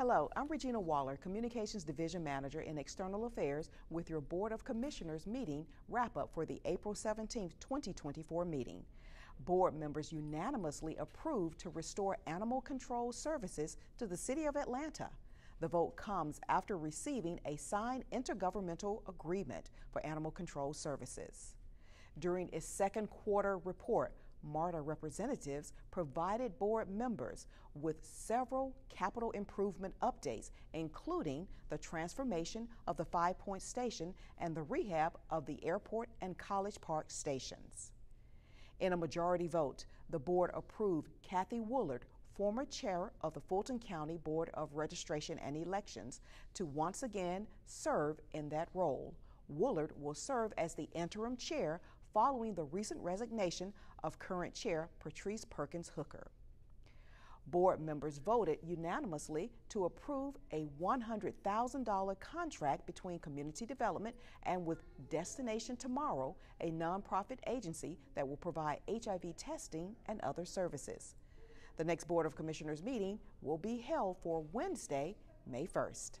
Hello, I'm Regina Waller, Communications Division Manager in External Affairs with your Board of Commissioners meeting wrap up for the April 17, 2024 meeting. Board members unanimously approved to restore animal control services to the City of Atlanta. The vote comes after receiving a signed intergovernmental agreement for animal control services. During its second quarter report, MARTA representatives provided board members with several capital improvement updates, including the transformation of the Five Point Station and the rehab of the airport and College Park stations. In a majority vote, the board approved Kathy Woolard, former chair of the Fulton County Board of Registration and Elections, to once again serve in that role. Woolard will serve as the interim chair following the recent resignation of current chair Patrise Perkins Hooker. Board members voted unanimously to approve a $100,000 contract between Community Development and with Destination Tomorrow, a nonprofit agency that will provide HIV testing and other services. The next Board of Commissioners meeting will be held for Wednesday, May 1st.